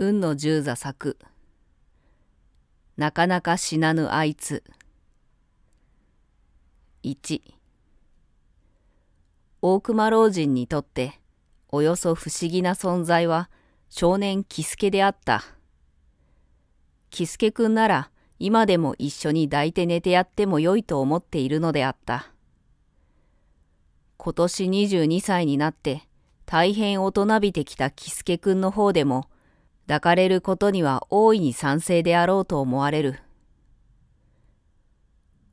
運の十座作。なかなか死なぬあいつ。1大熊老人にとっておよそ不思議な存在は少年喜助であった。喜助くんなら今でも一緒に抱いて寝てやってもよいと思っているのであった。今年22歳になって大変大人びてきた喜助くんの方でも抱かれることには大いに賛成であろうと思われる。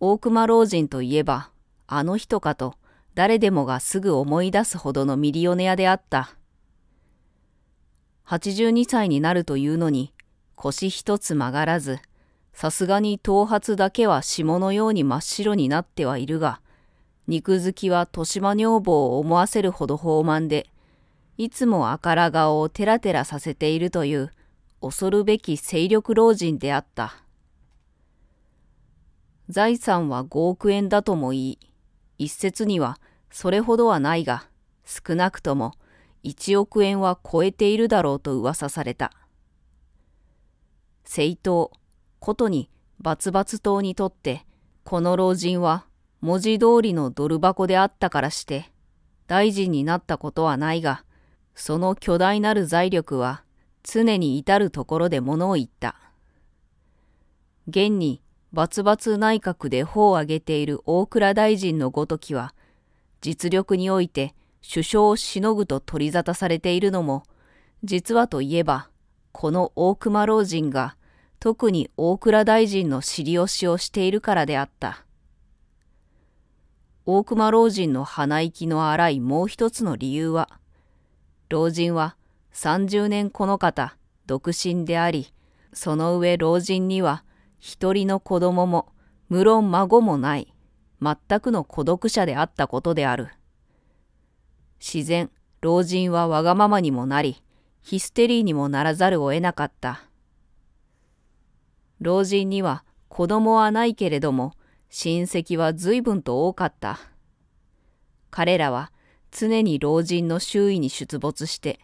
大熊老人といえば、あの人かと誰でもがすぐ思い出すほどのミリオネアであった。82歳になるというのに腰一つ曲がらず、さすがに頭髪だけは霜のように真っ白になってはいるが、肉付きは豊島女房を思わせるほど豊満で、いつも赤ら顔をテラテラさせているという恐るべき勢力老人であった。財産は5億円だとも言い、一説にはそれほどはないが、少なくとも1億円は超えているだろうと噂された。政党、ことにバツバツ党にとって、この老人は文字通りのドル箱であったからして、大臣になったことはないが、その巨大なる財力は常に至るところで物を言った。現にバツバツ内閣で法を挙げている大蔵大臣のごときは、実力において首相をしのぐと取り沙汰されているのも、実はといえば、この大熊老人が特に大蔵大臣の尻押しをしているからであった。大熊老人の鼻息の荒いもう一つの理由は、老人は30年この方、独身であり、その上老人には一人の子供も、無論孫もない、全くの孤独者であったことである。自然、老人はわがままにもなり、ヒステリーにもならざるを得なかった。老人には子供はないけれども、親戚は随分と多かった。彼らは常に老人の周囲に出没して、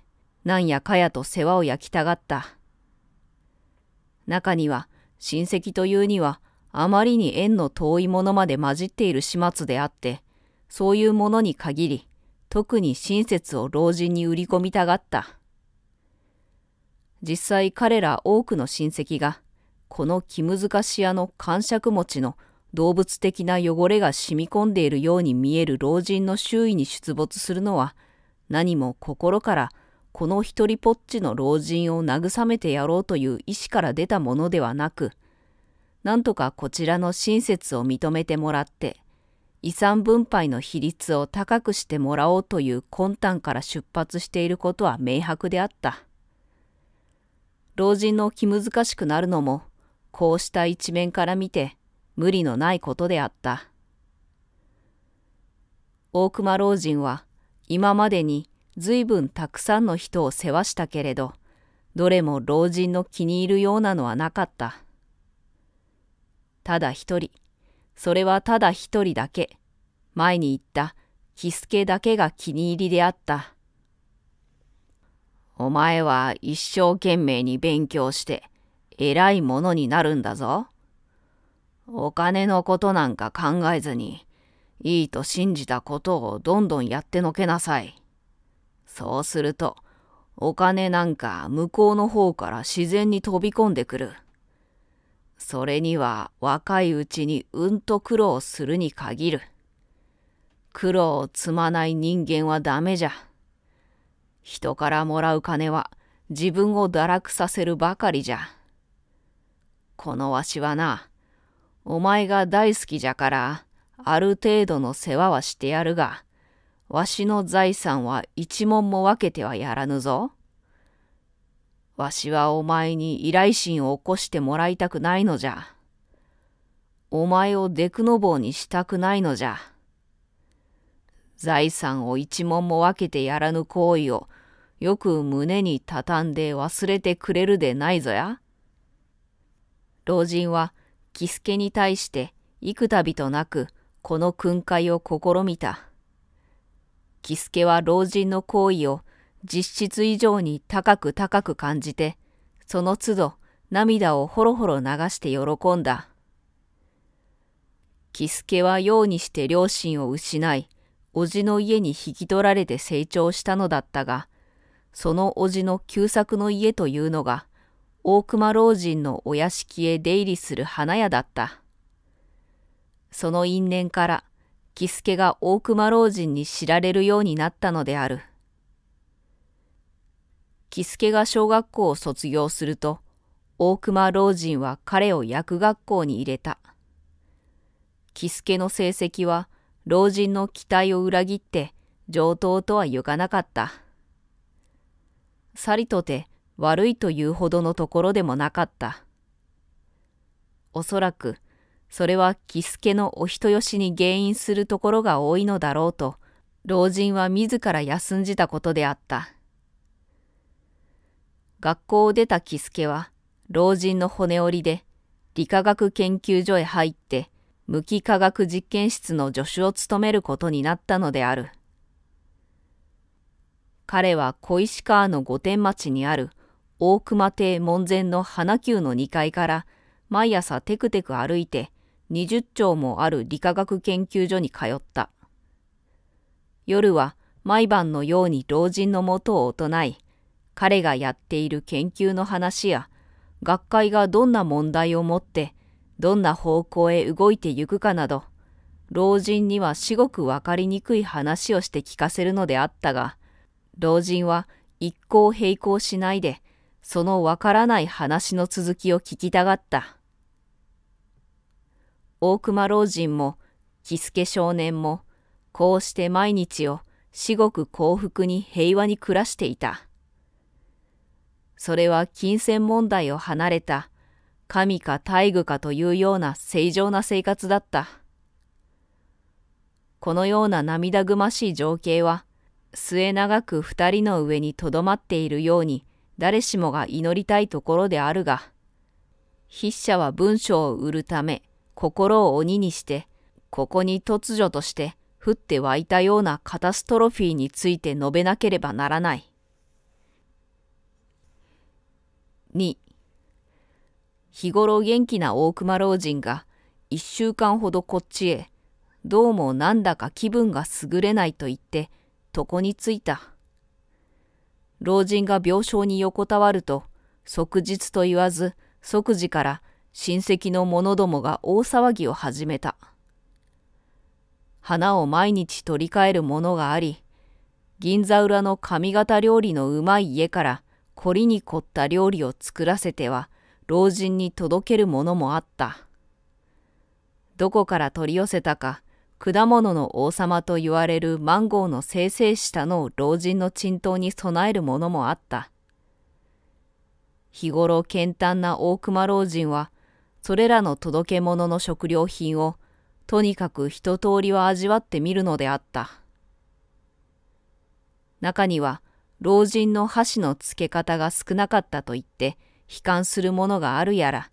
なんやかやと世話を焼きたがった。中には親戚というにはあまりに縁の遠いものまで混じっている始末であって、そういうものに限り、特に親切を老人に売り込みたがった。実際彼ら多くの親戚が、この気難し屋の感触持ちの動物的な汚れが染み込んでいるように見える老人の周囲に出没するのは、何も心からこの一人ぽっちの老人を慰めてやろうという意志から出たものではなく、なんとかこちらの親切を認めてもらって、遺産分配の比率を高くしてもらおうという魂胆から出発していることは明白であった。老人の気難しくなるのも、こうした一面から見て、無理のないことであった。大熊老人は今までに随分たくさんの人を世話したけれど、どれも老人の気に入るようなのはなかった。ただ一人、それはただ一人だけ、前に言った喜助だけが気に入りであった。お前は一生懸命に勉強して偉いものになるんだぞ。お金のことなんか考えずに、いいと信じたことをどんどんやってのけなさい。そうすると、お金なんか向こうの方から自然に飛び込んでくる。それには若いうちにうんと苦労するに限る。苦労を積まない人間はダメじゃ。人からもらう金は自分を堕落させるばかりじゃ。このわしはな、お前が大好きじゃから、ある程度の世話はしてやるが、わしの財産は一文も分けてはやらぬぞ。わしはお前に依頼心を起こしてもらいたくないのじゃ。お前をデクノボーにしたくないのじゃ。財産を一文も分けてやらぬ行為をよく胸に畳んで忘れてくれるでないぞや。老人は喜助に対して幾度となくこの訓戒を試みた。喜助は老人の行為を実質以上に高く高く感じて、その都度涙をほろほろ流して喜んだ。喜助はようにして両親を失い、叔父の家に引き取られて成長したのだったが、その叔父の旧作の家というのが、大熊老人のお屋敷へ出入りする花屋だった。その因縁から、喜助が大熊老人に知られるようになったのである。喜助が小学校を卒業すると、大熊老人は彼を薬学校に入れた。喜助の成績は老人の期待を裏切って上等とはゆかなかった。さりとて悪いというほどのところでもなかった。おそらくそれは喜助のお人よしに原因するところが多いのだろうと老人は自ら休んじたことであった。学校を出た喜助は老人の骨折りで理化学研究所へ入って無機化学実験室の助手を務めることになったのである。彼は小石川の御殿町にある大熊邸門前の花球の2階から毎朝テクテク歩いて20丁もある理化学研究所に通った。夜は毎晩のように老人のもとを唱い、彼がやっている研究の話や、学会がどんな問題を持ってどんな方向へ動いてゆくかなど、老人には至極わかりにくい話をして聞かせるのであったが、老人は一向並行しないで、そのわからない話の続きを聞きたがった。大熊老人も、喜助少年も、こうして毎日を至極幸福に平和に暮らしていた。それは金銭問題を離れた神か大愚かというような正常な生活だった。このような涙ぐましい情景は、末永く二人の上にとどまっているように誰しもが祈りたいところであるが、筆者は文章を売るため心を鬼にして、ここに突如として降って湧いたようなカタストロフィーについて述べなければならない。2日頃元気な大熊老人が一週間ほどこっちへ、どうもなんだか気分が優れないと言って、床に着いた。老人が病床に横たわると、即日と言わず即時から親戚の者どもが大騒ぎを始めた。花を毎日取り替えるものがあり、銀座裏の上方料理のうまい家から凝りに凝った料理を作らせては、老人に届けるものもあった。どこから取り寄せたか、果物の王様と言われるマンゴーの生成したのを老人の沈頭に備えるものもあった。日頃健坦な大熊老人は、それらの届け物の食料品を、とにかく一通りは味わってみるのであった。中には、老人の箸の付け方が少なかったと言って、悲観するものがあるやら、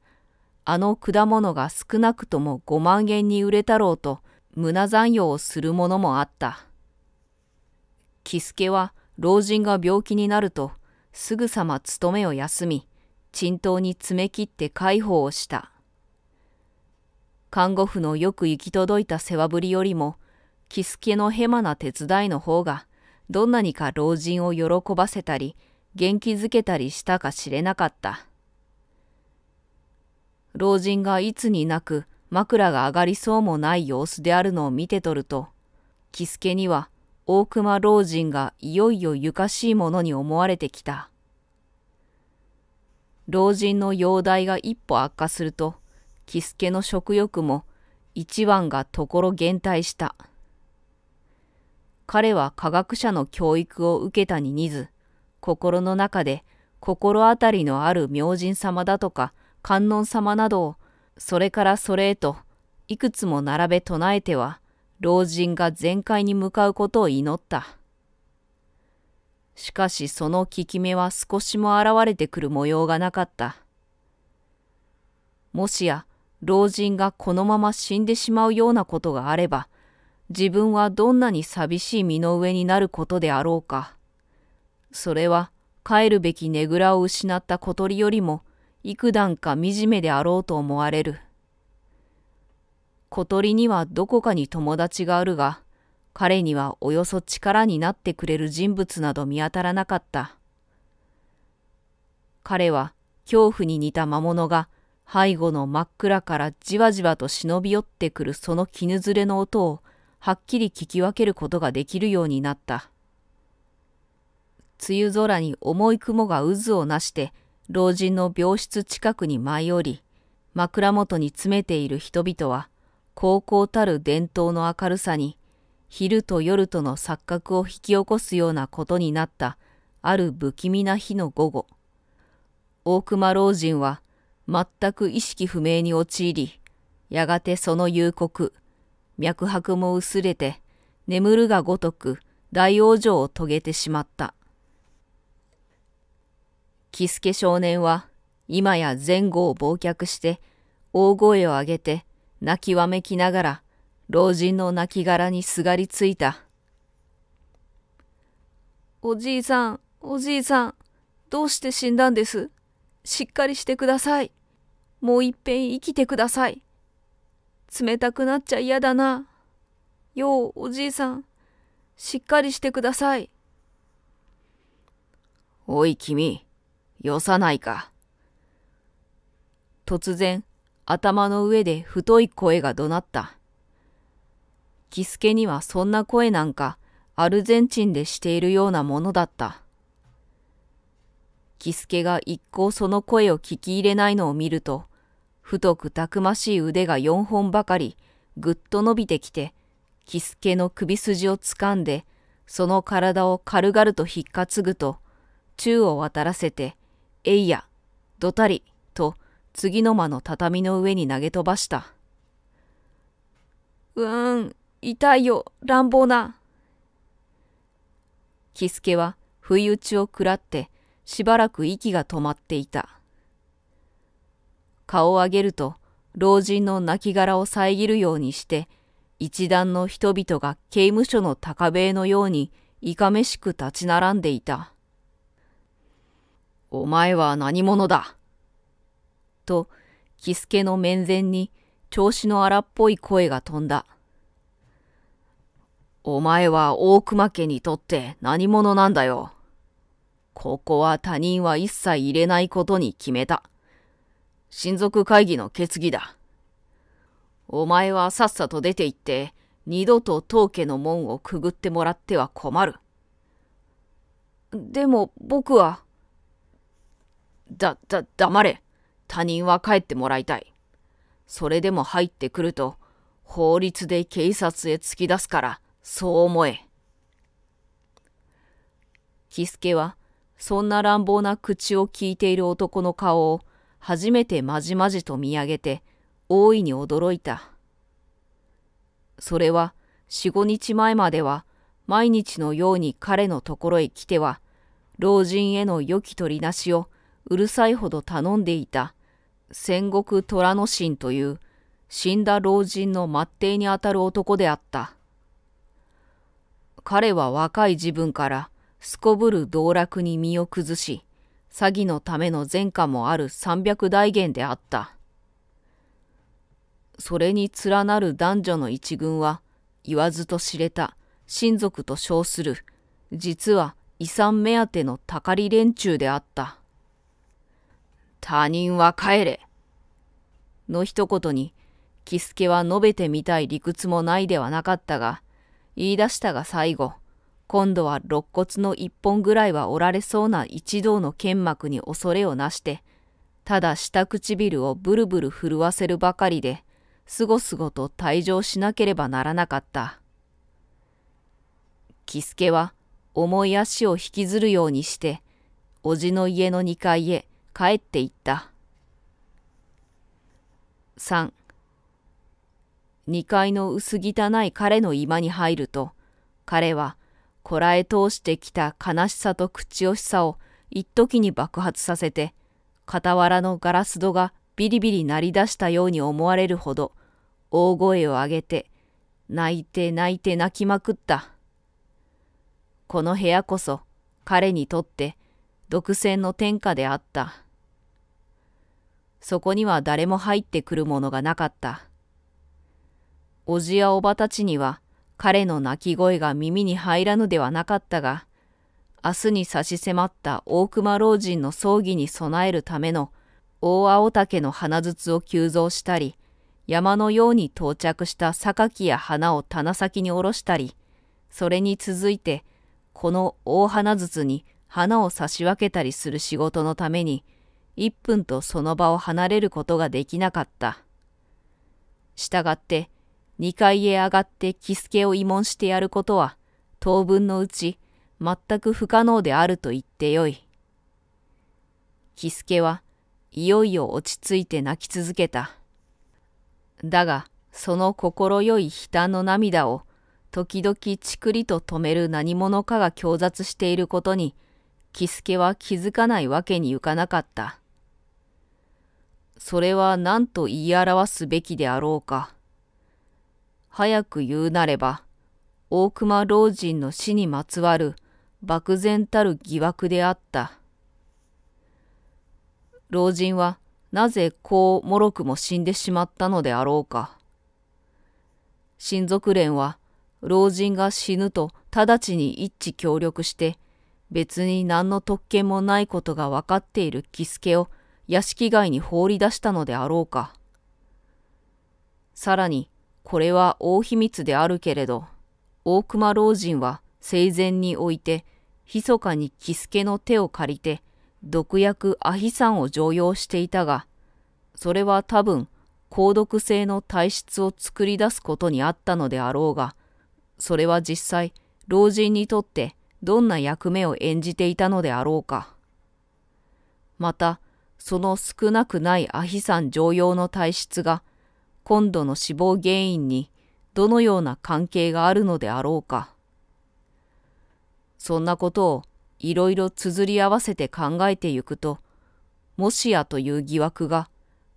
あの果物が少なくとも5万円に売れたろうと胸残用をするものもあった。喜助は老人が病気になるとすぐさま勤めを休み、沈頭に詰め切って介抱をした。看護婦のよく行き届いた世話ぶりよりも、喜助のヘマな手伝いの方が、どんなにか老人を喜ばせたり、元気づけたりしたか知れなかった。老人がいつになく枕が上がりそうもない様子であるのを見て取ると、喜助には大熊老人がいよいよゆかしいものに思われてきた。老人の容体が一歩悪化すると、喜助の食欲も一番がところ減退した。彼は科学者の教育を受けたに似ず、心の中で心当たりのある明神様だとか観音様などをそれからそれへといくつも並べ唱えては老人が全開に向かうことを祈った。しかしその効き目は少しも現れてくる模様がなかった。もしや老人がこのまま死んでしまうようなことがあれば、自分はどんなに寂しい身の上になることであろうか。それは帰るべきねぐらを失った小鳥よりも幾段か惨めであろうと思われる。小鳥にはどこかに友達があるが、彼にはおよそ力になってくれる人物など見当たらなかった。彼は恐怖に似た魔物が背後の真っ暗からじわじわと忍び寄ってくるその絹ずれの音をはっきり聞き分けることができるようになった。梅雨空に重い雲が渦をなして老人の病室近くに舞い降り、枕元に詰めている人々は、高校たる伝統の明るさに、昼と夜との錯覚を引き起こすようなことになったある不気味な日の午後。大熊老人は全く意識不明に陥り、やがてその夕刻、脈拍も薄れて、眠るがごとく大往生を遂げてしまった。喜助少年は今や前後を忘却して大声を上げて泣きわめきながら老人の亡骸にすがりついた。おじいさん、おじいさん、どうして死んだんです？しっかりしてください。もういっぺん生きてください。冷たくなっちゃ嫌だな。よう、おじいさん、しっかりしてください。おい君、よさないか。突然、頭の上で太い声が怒鳴った。キスケにはそんな声なんかアルゼンチンでしているようなものだった。キスケが一向その声を聞き入れないのを見ると、太くたくましい腕が四本ばかりぐっと伸びてきて、キスケの首筋をつかんで、その体を軽々と引っかつぐと、宙を渡らせて、えいや、どたり、と次の間の畳の上に投げ飛ばした。うーん、痛いよ、乱暴な。キスケは不意打ちを食らってしばらく息が止まっていた。顔を上げると老人の亡骸を遮るようにして一団の人々が刑務所の高塀のようにいかめしく立ち並んでいた。お前は何者だ？と、キスケの面前に調子の荒っぽい声が飛んだ。お前は大熊家にとって何者なんだよ？ここは他人は一切入れないことに決めた。親族会議の決議だ。お前はさっさと出て行って、二度と当家の門をくぐってもらっては困る。でも僕は。だ、だ、黙れ。他人は帰ってもらいたい。それでも入ってくると、法律で警察へ突き出すから、そう思え。キスケは、そんな乱暴な口を聞いている男の顔を初めてまじまじと見上げて、大いに驚いた。それは、四五日前までは、毎日のように彼のところへ来ては、老人への良き取りなしをうるさいほど頼んでいた戦国虎之進という死んだ老人の末弟にあたる男であった。彼は若い自分からすこぶる道楽に身を崩し、詐欺のための前科もある三百大元であった。それに連なる男女の一群は、言わずと知れた親族と称する、実は遺産目当てのたかり連中であった。他人は帰れ。の一言に、喜助は述べてみたい理屈もないではなかったが、言い出したが最後、今度は肋骨の一本ぐらいは折られそうな一同の剣幕に恐れをなして、ただ下唇をブルブル震わせるばかりで、すごすごと退場しなければならなかった。喜助は重い足を引きずるようにして、おじの家の二階へ帰っていった。3二階の薄汚い彼の居間に入ると、彼はこらえ通してきた悲しさと口惜しさを一時に爆発させて、傍らのガラス戸がビリビリ鳴り出したように思われるほど、大声を上げて、泣いて泣いて泣きまくった。この部屋こそ彼にとって独占の天下であった。そこには誰も入ってくるものがなかった。おじやおばたちには彼の泣き声が耳に入らぬではなかったが、明日に差し迫った大熊老人の葬儀に備えるための大青竹の花筒を急増したり、山のように到着した榊や花を棚先に下ろしたり、それに続いて、この大花筒に花を差し分けたりする仕事のために、一分とその場を離れることができなかった。したがって、二階へ上がって喜助を慰問してやることは、当分のうち、全く不可能であると言ってよい。喜助はいよいよ落ち着いて泣き続けた。だが、その心よい悲嘆の涙を、時々ちくりと止める何者かが強雑していることに、喜助は気づかないわけにゆかなかった。それは何と言い表すべきであろうか。早く言うなれば、大熊老人の死にまつわる漠然たる疑惑であった。老人はなぜこうもろくも死んでしまったのであろうか。親族連は老人が死ぬと直ちに一致協力して別に何の特権もないことが分かっている喜助を屋敷外に放り出したのであろうか。さらに、これは大秘密であるけれど、大熊老人は生前において、密かに喜助の手を借りて、毒薬アヒ酸を常用していたが、それは多分、高毒性の体質を作り出すことにあったのであろうが、それは実際、老人にとってどんな役目を演じていたのであろうか。また、その少なくないアヒ酸常用の体質が、今度の死亡原因にどのような関係があるのであろうか。そんなことをいろいろ綴り合わせて考えてゆくと、もしやという疑惑が、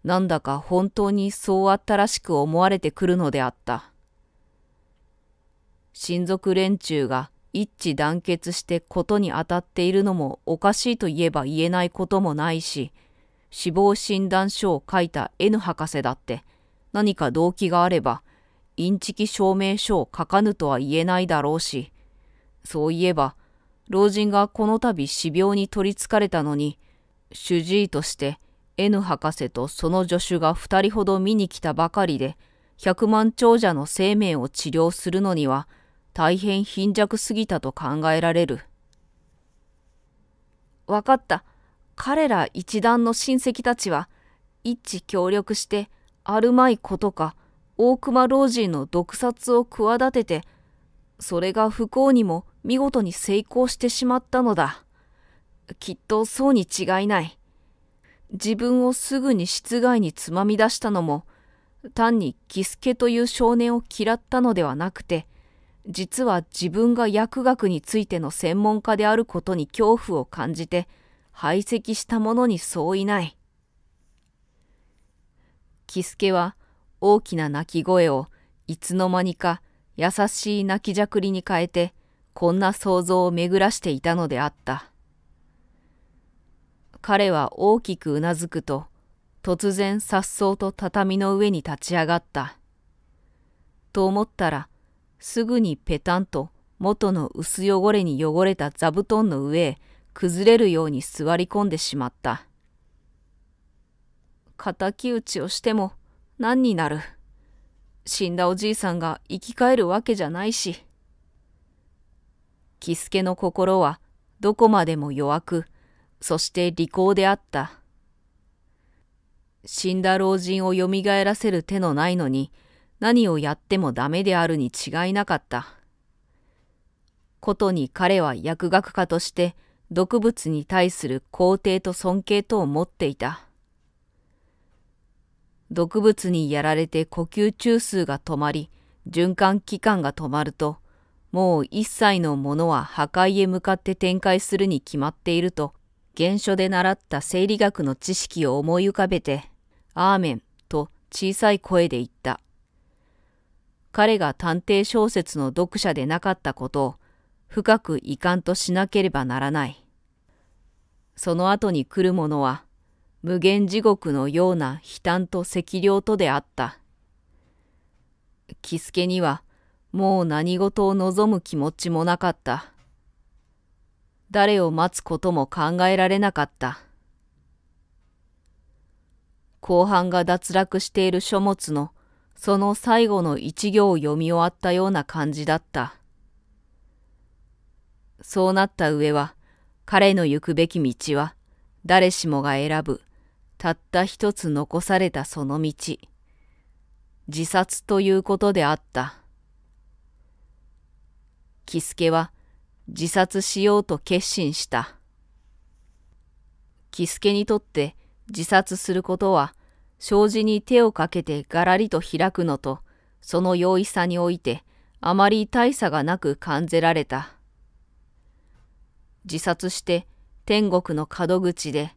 なんだか本当にそうあったらしく思われてくるのであった。親族連中が一致団結してことに当たっているのもおかしいと言えば言えないこともないし、死亡診断書を書いた N 博士だって何か動機があれば、インチキ証明書を書かぬとは言えないだろうし、そういえば、老人がこの度死病に取りつかれたのに、主治医として N 博士とその助手が二人ほど見に来たばかりで、百万長者の生命を治療するのには、大変貧弱すぎたと考えられる。わかった。彼ら一団の親戚たちは、一致協力して、あるまいことか、大熊老人の毒殺を企てて、それが不幸にも見事に成功してしまったのだ。きっとそうに違いない。自分をすぐに室外につまみ出したのも、単に喜助という少年を嫌ったのではなくて、実は自分が薬学についての専門家であることに恐怖を感じて排斥したものに相違ない。喜助は大きな鳴き声をいつの間にか優しい泣きじゃくりに変えてこんな想像を巡らしていたのであった。彼は大きくうなずくと突然さっそうと畳の上に立ち上がった。と思ったらすぐにペタンと元の薄汚れに汚れた座布団の上へ崩れるように座り込んでしまった。敵討ちをしても何になる。死んだおじいさんが生き返るわけじゃないし。喜助の心はどこまでも弱く、そして利口であった。死んだ老人を蘇らせる手のないのに、何をやってもダメであるに違いなかった。ことに彼は薬学家として毒物に対する肯定と尊敬とを持っていた。毒物にやられて呼吸中枢が止まり、循環器官が止まると、もう一切のものは破壊へ向かって展開するに決まっていると、原書で習った生理学の知識を思い浮かべて、アーメンと小さい声で言った。彼が探偵小説の読者でなかったことを深く遺憾としなければならない。その後に来るものは、無限地獄のような悲嘆と赤涼とであった。喜助には、もう何事を望む気持ちもなかった。誰を待つことも考えられなかった。後半が脱落している書物のその最後の一行を読み終わったような感じだった。そうなった上は、彼の行くべき道は、誰しもが選ぶ、たった一つ残されたその道。自殺ということであった。喜助は自殺しようと決心した。喜助にとって自殺することは、障子に手をかけてがらりと開くのと、その容易さにおいて、あまり大差がなく感じられた。自殺して天国の門口で、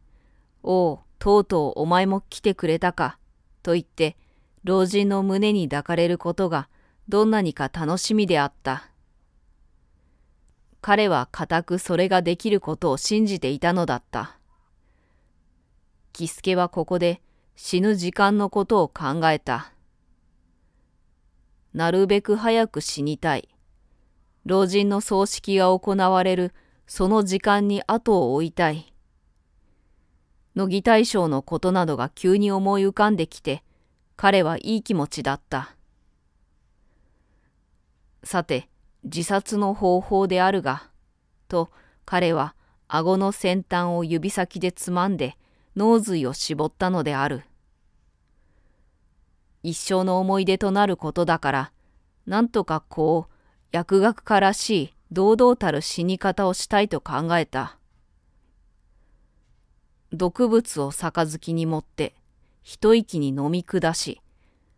おう、とうとうお前も来てくれたか、と言って、老人の胸に抱かれることがどんなにか楽しみであった。彼は固くそれができることを信じていたのだった。喜助はここで死ぬ時間のことを考えた。なるべく早く死にたい。老人の葬式が行われるその時間に後を追いたい。乃木大将のことなどが急に思い浮かんできて、彼はいい気持ちだった。さて、自殺の方法であるが、と彼は顎の先端を指先でつまんで、脳髄を絞ったのである。一生の思い出となることだから、なんとかこう、薬学家らしい堂々たる死に方をしたいと考えた。毒物を杯に持って、一息に飲み下し、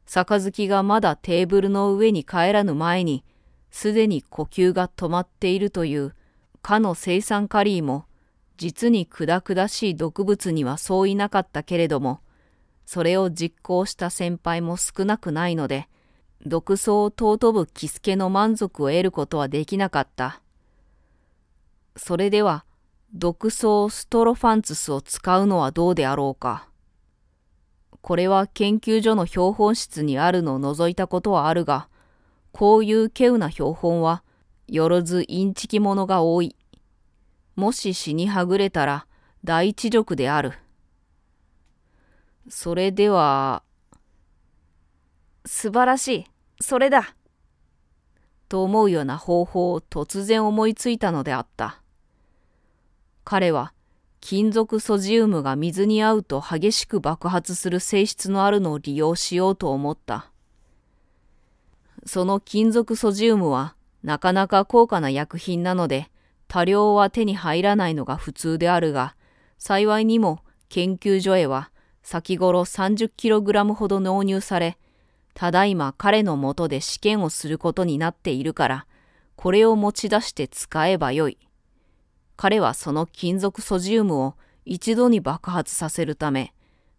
杯がまだテーブルの上に帰らぬ前に、すでに呼吸が止まっているという、かの生産カリーも、実に砕々しい毒物にはそういなかったけれども、それを実行した先輩も少なくないので、独創を尊ぶ喜助の満足を得ることはできなかった。それでは、独創ストロファンツスを使うのはどうであろうか。これは研究所の標本室にあるのを除いたことはあるが、こういう稀有な標本は、よろずインチキ者が多い。もし死にはぐれたら第一力である。それでは、素晴らしい、それだ。と思うような方法を突然思いついたのであった。彼は金属ソジウムが水に合うと激しく爆発する性質のあるのを利用しようと思った。その金属ソジウムはなかなか高価な薬品なので、多量は手に入らないのが普通であるが、幸いにも研究所へは先頃 30kg ほど納入され、ただいま彼のもとで試験をすることになっているから、これを持ち出して使えばよい。彼はその金属ソジウムを一度に爆発させるため、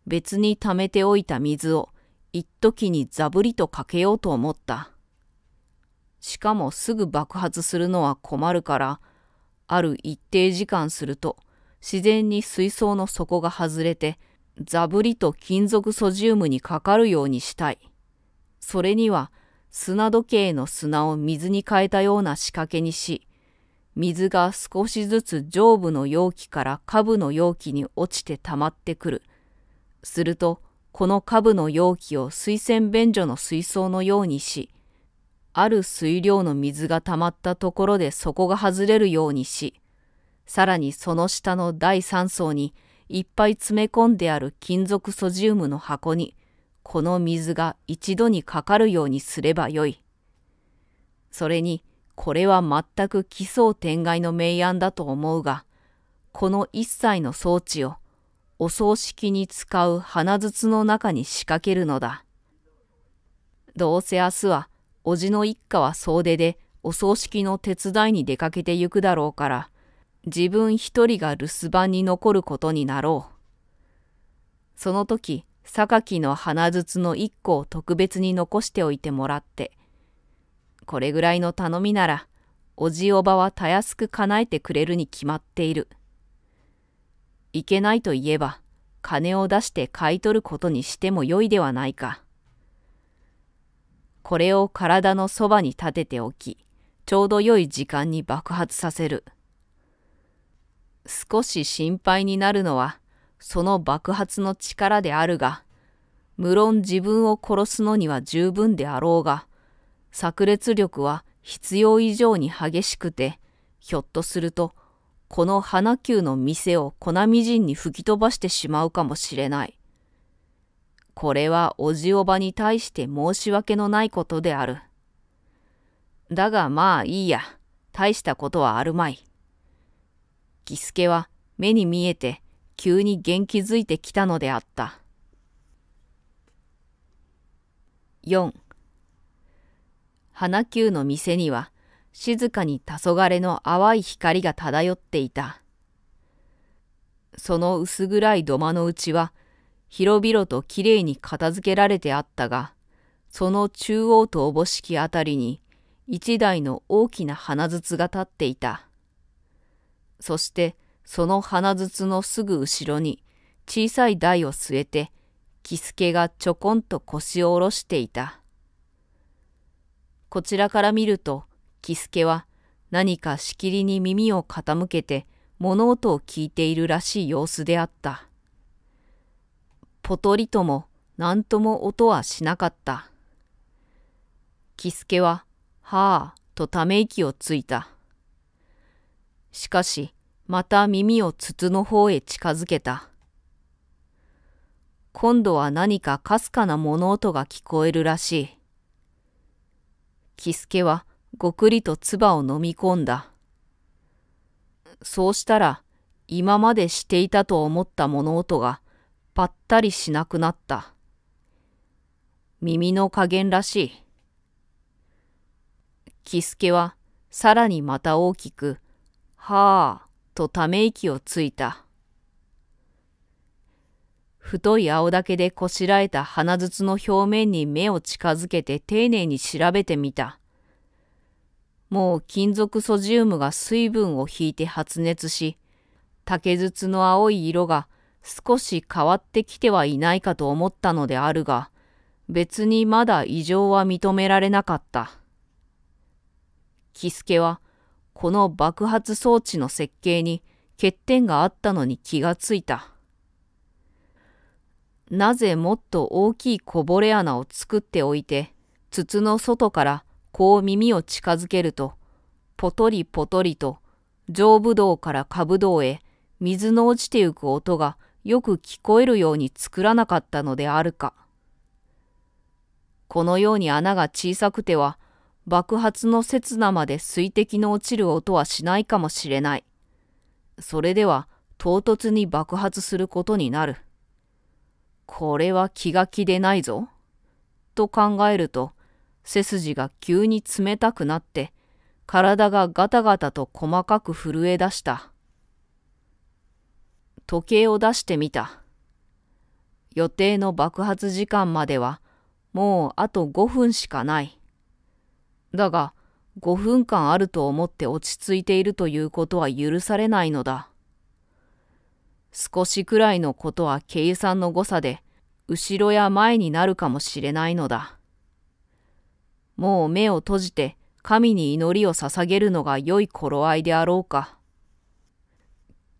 別に溜めておいた水を一時にザブリとかけようと思った。しかもすぐ爆発するのは困るから、ある一定時間すると、自然に水槽の底が外れて、ザブリと金属ソジウムにかかるようにしたい。それには砂時計の砂を水に変えたような仕掛けにし、水が少しずつ上部の容器から下部の容器に落ちて溜まってくる。すると、この下部の容器を水洗便所の水槽のようにし、ある水量の水が溜まったところで底が外れるようにし、さらにその下の第三層にいっぱい詰め込んである金属ソジウムの箱に、この水が一度にかかるようにすればよい。それに、これは全く奇想天外の明暗だと思うが、この一切の装置をお葬式に使う鼻筒の中に仕掛けるのだ。どうせ明日は、おじの一家は総出でお葬式の手伝いに出かけてゆくだろうから、自分一人が留守番に残ることになろう。その時、榊の鼻筒の一個を特別に残しておいてもらって、これぐらいの頼みなら、おじおばはたやすく叶えてくれるに決まっている。いけないと言えば、金を出して買い取ることにしてもよいではないか。これを体のそばに立てておき、ちょうど良い時間に爆発させる。少し心配になるのは、その爆発の力であるが、無論自分を殺すのには十分であろうが、炸裂力は必要以上に激しくて、ひょっとすると、この花球の店を粉みじんに吹き飛ばしてしまうかもしれない。これはおじおばに対して申し訳のないことである。だがまあいいや、大したことはあるまい。喜助は目に見えて急に元気づいてきたのであった。4花球の店には静かに黄昏の淡い光が漂っていた。その薄暗い土間のうちは広々ときれいに片付けられてあったが、その中央とおぼしきあたりに一台の大きな花筒が立っていた。そしてその花筒のすぐ後ろに小さい台を据えて、喜助がちょこんと腰を下ろしていた。こちらから見ると、喜助は何かしきりに耳を傾けて物音を聞いているらしい様子であった。ぽとりとも何とも音はしなかった。喜助は、はあ、とため息をついた。しかし、また耳を筒の方へ近づけた。今度は何かかすかな物音が聞こえるらしい。喜助はごくりと唾を飲み込んだ。そうしたら、今までしていたと思った物音がぱったりしなくなった。耳の加減らしい。喜助はさらにまた大きく、はあ、とため息をついた。太い青竹でこしらえた鼻筒の表面に目を近づけて丁寧に調べてみた。もう金属ソジウムが水分を引いて発熱し、竹筒の青い色が少し変わってきてはいないかと思ったのであるが、別にまだ異常は認められなかった。喜助は、この爆発装置の設計に欠点があったのに気がついた。なぜもっと大きいこぼれ穴を作っておいて、筒の外からこう耳を近づけると、ぽとりぽとりと上武道から下武道へ水の落ちてゆく音がよく聞こえるように作らなかったのであるか。このように穴が小さくては、爆発の刹那まで水滴の落ちる音はしないかもしれない。それでは唐突に爆発することになる。これは気が気でないぞ。と考えると、背筋が急に冷たくなって、体がガタガタと細かく震え出した。時計を出してみた。予定の爆発時間まではもうあと5分しかない。だが5分間あると思って落ち着いているということは許されないのだ。少しくらいのことは計算の誤差で後ろや前になるかもしれないのだ。もう目を閉じて神に祈りを捧げるのが良い頃合いであろうか。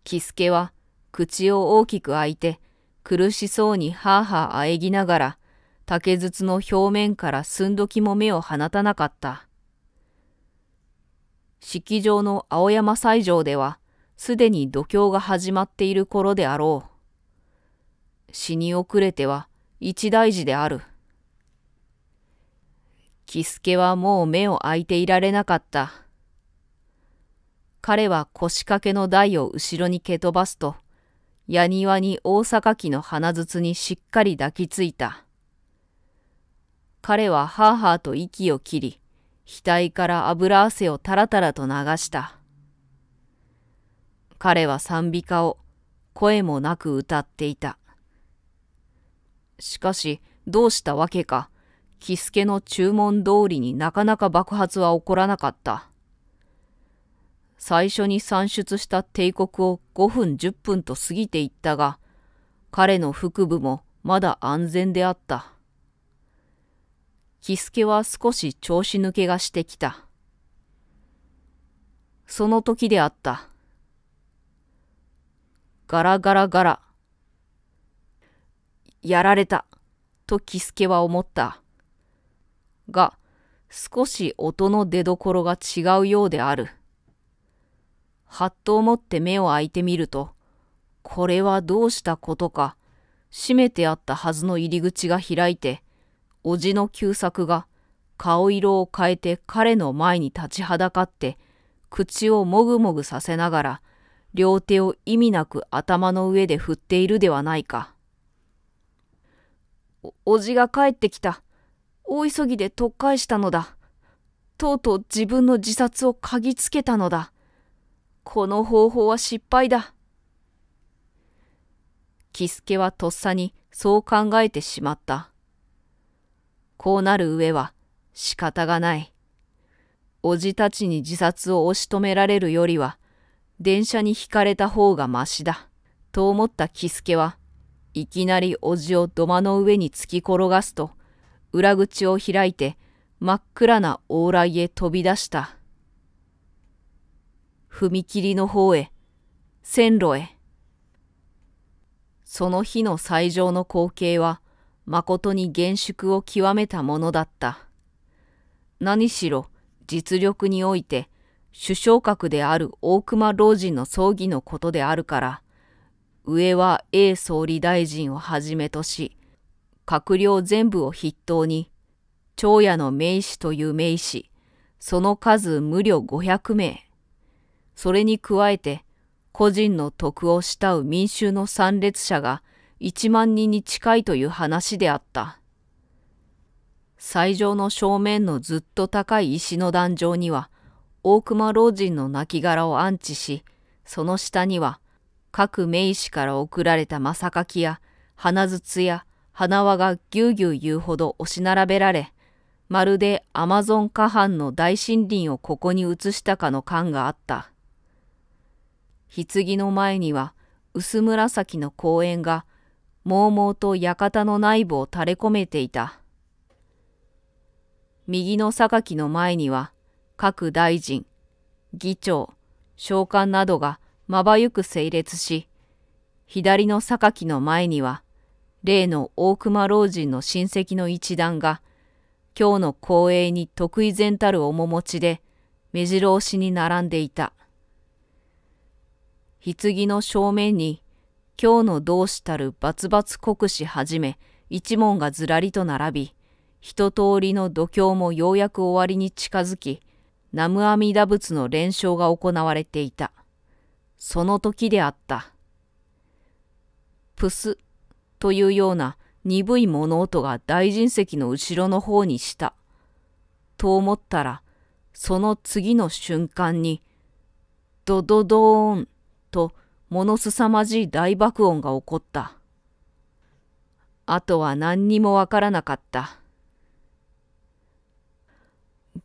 喜助は口を大きく開いて、苦しそうにはあはああえぎながら、竹筒の表面から寸時も目を放たなかった。式場の青山斎場では、すでに度胸が始まっている頃であろう。死に遅れては一大事である。喜助はもう目を開いていられなかった。彼は腰掛けの台を後ろに蹴飛ばすと、矢庭に大阪木の鼻筒にしっかり抱きついた。彼はハーハーと息を切り、額から油汗をたらたらと流した。彼は賛美歌を声もなく歌っていた。しかし、どうしたわけか、喜助の注文通りになかなか爆発は起こらなかった。最初に算出した帝国を5分10分と過ぎていったが、彼の腹部もまだ安全であった。キスケは少し調子抜けがしてきた。その時であった。ガラガラガラ。やられた、とキスケは思った。が、少し音の出どころが違うようである。はっと思って目を開いてみると、これはどうしたことか、閉めてあったはずの入り口が開いて、おじの旧作が顔色を変えて彼の前に立ちはだかって、口をもぐもぐさせながら、両手を意味なく頭の上で振っているではないか。お、おじが帰ってきた。大急ぎで取っ返したのだ。とうとう自分の自殺を嗅ぎつけたのだ。この方法は失敗だ。キスケはとっさにそう考えてしまった。こうなる上は仕方がない。おじたちに自殺を押し止められるよりは、電車にひかれた方がましだ。と思ったキスケは、いきなりおじを土間の上に突き転がすと、裏口を開いて真っ暗な往来へ飛び出した。踏切の方へ、線路へ。その日の最上の光景は、誠に厳粛を極めたものだった。何しろ、実力において、首相格である大隈老人の葬儀のことであるから、上は A 総理大臣をはじめとし、閣僚全部を筆頭に、長屋の名士という名士、その数無料500名、それに加えて、個人の徳を慕う民衆の参列者が1万人に近いという話であった。最上の正面のずっと高い石の壇上には、大隈老人の亡骸を安置し、その下には、各名士から送られた正書や花筒や花輪がぎゅうぎゅう言うほど押し並べられ、まるでアマゾン下半の大森林をここに移したかの感があった。棺の前には薄紫の公園がもうもうと館の内部を垂れ込めていた。右の榊の前には各大臣、議長、召喚などがまばゆく整列し、左の榊の前には例の大隈老人の親戚の一団が今日の光栄に得意前たる面持ちで目白押しに並んでいた。棺の正面に、今日の同志たるバツバツ国士はじめ、一門がずらりと並び、一通りの度胸もようやく終わりに近づき、南無阿弥陀仏の連勝が行われていた。その時であった。プスというような鈍い物音が大臣席の後ろの方にした。と思ったら、その次の瞬間に、ドドドーンと物すさまじい大爆音が起こった。あとは何にもわからなかった。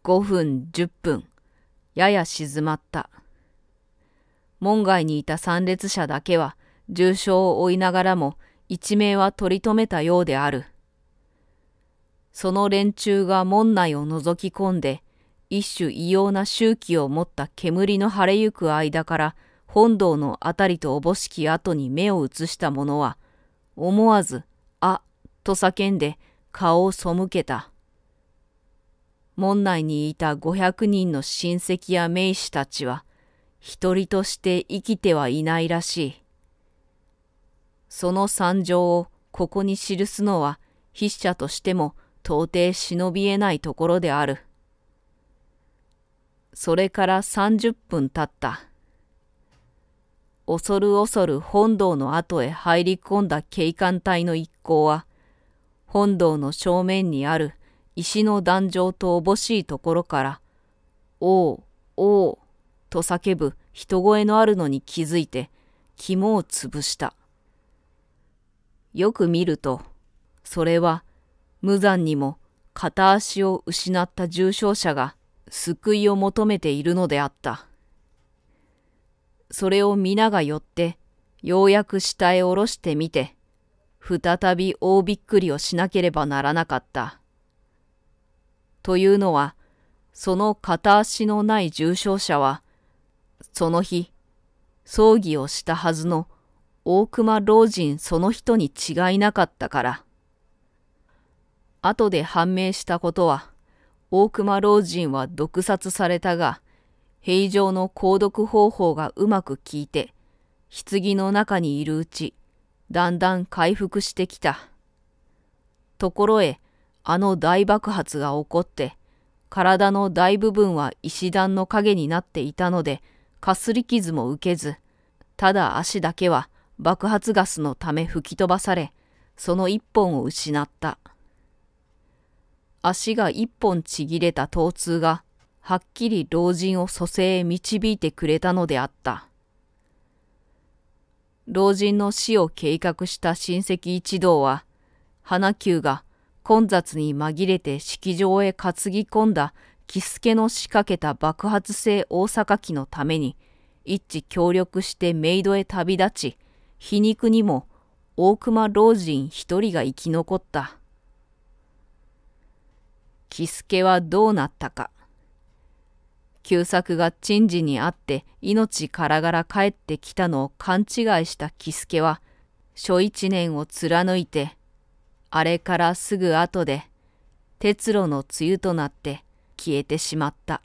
5分、10分、やや静まった。門外にいた参列者だけは重傷を負いながらも一命は取り留めたようである。その連中が門内を覗き込んで、一種異様な周期を持った煙の晴れゆく間から本堂のあたりとおぼしき後に目を移した者は、思わず、あ、と叫んで顔を背けた。門内にいた500人の親戚や名士たちは、一人として生きてはいないらしい。その惨状をここに記すのは筆者としても到底忍び得ないところである。それから30分経った。恐る恐る本堂の後へ入り込んだ警官隊の一行は、本堂の正面にある石の壇上とおぼしいところから、おう、おう、と叫ぶ人声のあるのに気づいて、肝を潰した。よく見ると、それは無残にも片足を失った重傷者が救いを求めているのであった。それを皆が寄って、ようやく下へ下ろしてみて、再び大びっくりをしなければならなかった。というのは、その片足のない重症者は、その日、葬儀をしたはずの大熊老人その人に違いなかったから。後で判明したことは、大熊老人は毒殺されたが、平常の購読方法がうまく効いて、棺の中にいるうち、だんだん回復してきた。ところへ、あの大爆発が起こって、体の大部分は石段の影になっていたので、かすり傷も受けず、ただ足だけは爆発ガスのため吹き飛ばされ、その一本を失った。足が一本ちぎれた疼痛が、はっきり老人を蘇生へ導いてくれたのであった。老人の死を計画した親戚一同は、花球が混雑に紛れて式場へ担ぎ込んだ木助の仕掛けた爆発性大阪機のために一致協力してメイドへ旅立ち、皮肉にも大熊老人一人が生き残った。木助はどうなったか。旧作が珍事にあって命からがら帰ってきたのを勘違いした喜助は、初一年を貫いてあれからすぐ後で、鉄路の梅雨となって消えてしまった。